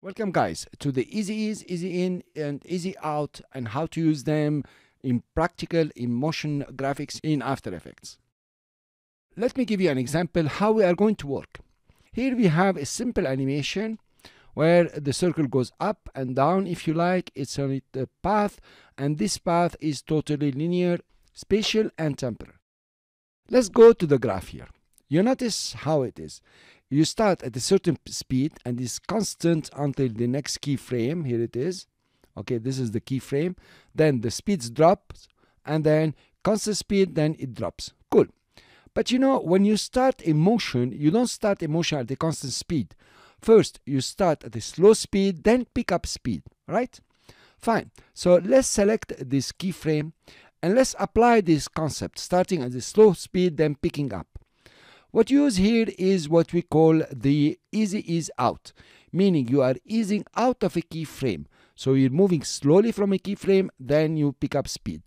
Welcome guys to the easy ease, easy in and easy out and how to use them in practical in motion graphics in After Effects. Let me give you an example how we are going to work. Here we have a simple animation where the circle goes up and down if you like. It's on a path and this path is totally linear, spatial and temporal. Let's go to the graph here. You notice how it is you start at a certain speed and is constant until the next keyframe here it is. Okay this is the keyframe. Then the speeds drops and then constant speed then it drops. Cool. But you know when you start a motion you don't start a motion at a constant speed. First you start at a slow speed then pick up speed right? Fine. So let's select this keyframe and let's apply this concept starting at a slow speed then picking up what you use here is what we call the easy ease out, meaning you are easing out of a keyframe. So you're moving slowly from a keyframe, then you pick up speed.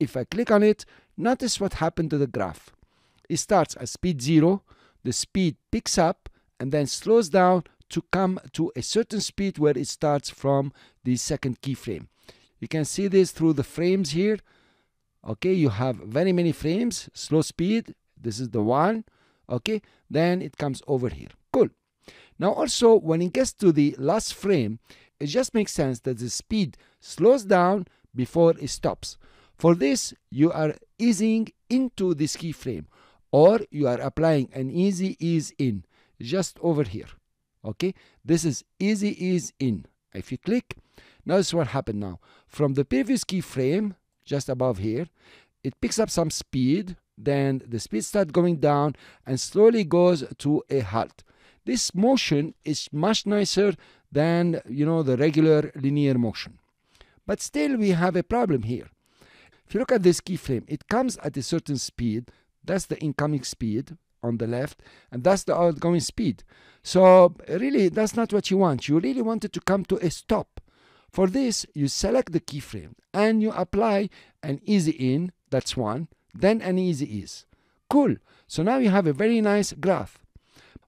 If I click on it, notice what happened to the graph. It starts at speed 0, the speed picks up and then slows down to come to a certain speed where it starts from the second keyframe. You can see this through the frames here. Okay, you have very many frames, slow speed, this is the one, okay? Then it comes over here. Cool. Now also when it gets to the last frame it just makes sense that the speed slows down before it stops. For this you are easing into this keyframe or you are applying an easy ease in just over here. Okay? This is easy ease in. If you click notice what happened now. From the previous keyframe just above here it picks up some speed then the speed starts going down and slowly goes to a halt. This motion is much nicer than you know the regular linear motion. But still we have a problem here. If you look at this keyframe, it comes at a certain speed. That's the incoming speed on the left, and that's the outgoing speed. So really, that's not what you want. You really want it to come to a stop. For this, you select the keyframe and you apply an easy in, that's one, then an easy ease. Cool. So now you have a very nice graph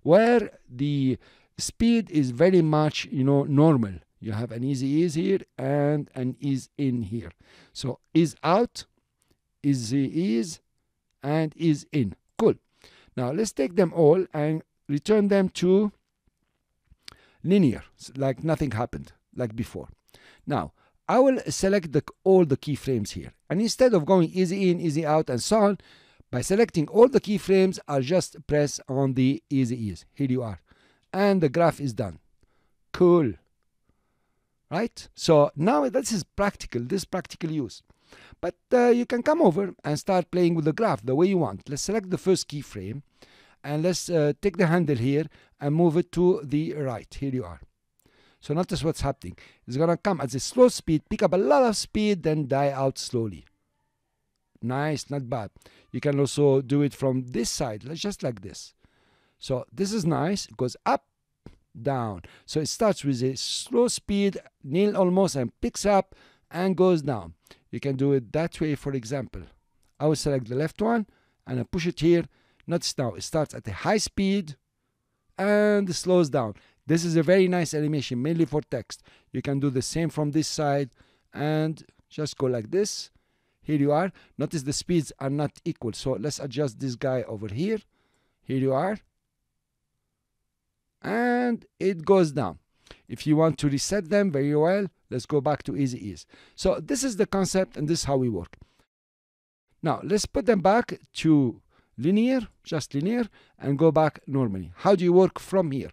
where the speed is very much, you know, normal. You have an easy ease here and an ease in here. So ease out, easy ease, and ease in. Cool. Now let's take them all and return them to linear, like nothing happened, like before. Now, I will select the, all the keyframes here. And instead of going easy in, easy out, and so on, by selecting all the keyframes, I'll just press on the easy ease. Here you are. And the graph is done. Cool. Right? So now this is practical, this practical use. But uh, you can come over and start playing with the graph the way you want. Let's select the first keyframe and let's uh, take the handle here and move it to the right. Here you are. So notice what's happening. It's going to come at a slow speed, pick up a lot of speed, then die out slowly. Nice, not bad. You can also do it from this side, just like this. So this is nice. It goes up, down. So it starts with a slow speed, nil almost, and picks up and goes down. You can do it that way, for example. I will select the left one and I push it here. Notice now it starts at a high speed and slows down. This is a very nice animation, mainly for text. You can do the same from this side and just go like this. Here you are. Notice the speeds are not equal. So let's adjust this guy over here. Here you are. And it goes down. If you want to reset them very well, let's go back to easy ease. So this is the concept and this is how we work. Now let's put them back to linear, just linear, and go back normally. How do you work from here?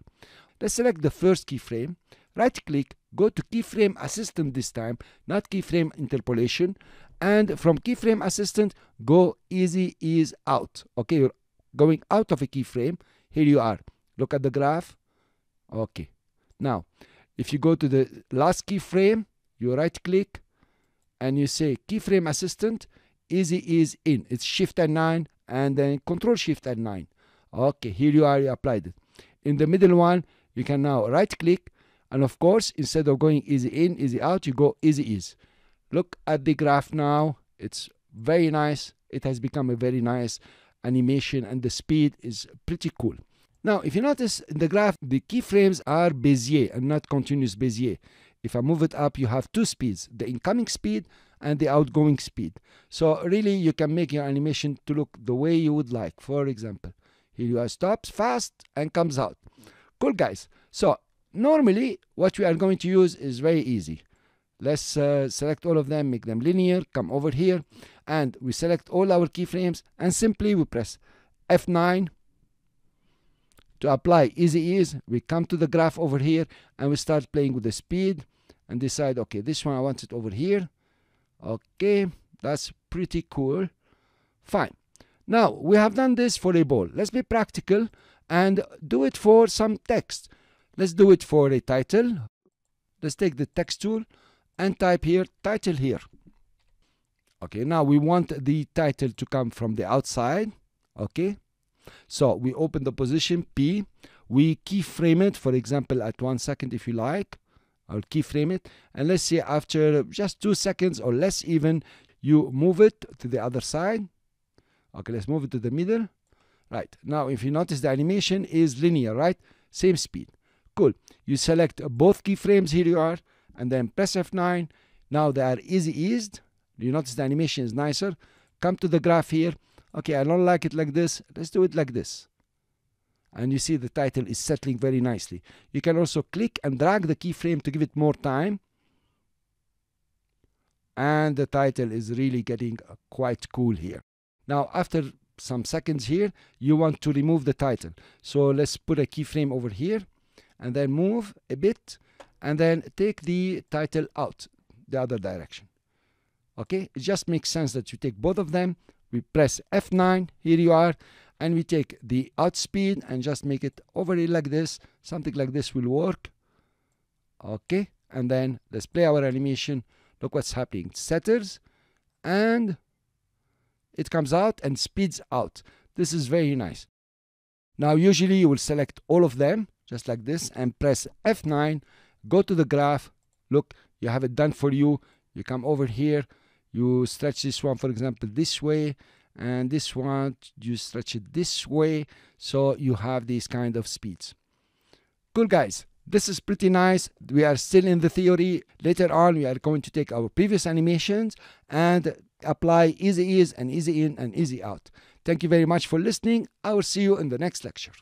Let's select the first keyframe, right click, go to keyframe assistant this time, not keyframe interpolation, and from keyframe assistant, go easy ease out. Okay, you're going out of a keyframe. Here you are. Look at the graph. Okay. Now, if you go to the last keyframe, you right click and you say keyframe assistant, easy ease in. It's shift and 9 and then control shift and 9. Okay, here you are, you applied it. In the middle one, you can now right click and of course instead of going easy in easy out you go easy ease look at the graph now it's very nice it has become a very nice animation and the speed is pretty cool Now, if you notice in the graph, the keyframes are Bezier and not continuous Bezier. If I move it up, you have two speeds, the incoming speed and the outgoing speed. So really, you can make your animation to look the way you would like. For example, here you are stops fast and comes out. Cool, guys. So normally, what we are going to use is very easy. Let's uh, select all of them, make them linear, come over here, and we select all our keyframes, and simply we press F9 to apply easy ease. We come to the graph over here, and we start playing with the speed, and decide, okay, this one I want it over here. Okay, that's pretty cool. Fine. Now, we have done this for a ball. Let's be practical and do it for some text. Let's do it for a title. Let's take the text tool and type here title here. Okay, now we want the title to come from the outside. Okay, so we open the position P. We keyframe it, for example, at one second if you like. I'll keyframe it. And let's say after just two seconds or less even, you move it to the other side. Okay, let's move it to the middle. Right, now if you notice the animation is linear, right? Same speed. Cool. You select both keyframes, here you are, and then press F9. Now they are easy eased. You notice the animation is nicer. Come to the graph here. Okay, I don't like it like this. Let's do it like this and you see the title is settling very nicely. You can also click and drag the keyframe to give it more time and the title is really getting quite cool here. Now after some seconds here you want to remove the title. So let's put a keyframe over here and then move a bit and then take the title out the other direction. Okay? It just makes sense that you take both of them. We press F9 here you are and we take the outspeed and just make it overlay like this. Something like this will work. Okay? And then let's play our animation. Look what's happening. It setters and it comes out and speeds out. This is very nice. Now usually you will select all of them just like this and press F9 go to the graph look you have it done for you. You come over here you stretch this one for example this way and this one you stretch it this way so you have these kind of speeds. Cool guys. This is pretty nice. We are still in the theory. Later on we are going to take our previous animations and apply easy ease and easy in and easy out. Thank you very much for listening. I will see you in the next lecture